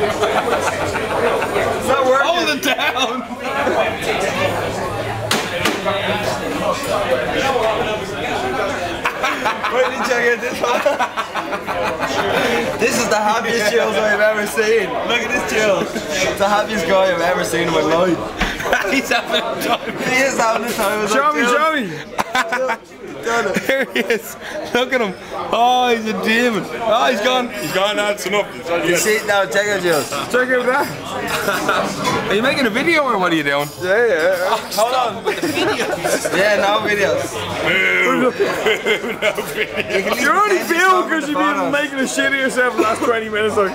It's not working. Hold it down. Wait, did you get this one? this is the happiest chills I've ever seen. Look at this chills. It's the happiest guy I've ever seen in my life. He's having a time. He is having the time. Show me, show me. Done it. There he is. Look at him. Oh, he's a demon. Oh, he's gone. He's gone, that's enough. It's all you You get. see now, check out Julz. Check out that. Are you making a video or what are you doing? Yeah, yeah. Oh, hold on with the videos. Yeah, no videos. No video. You can leave You're only ten feeling because you've been making a shit of yourself the last 20 minutes. Like.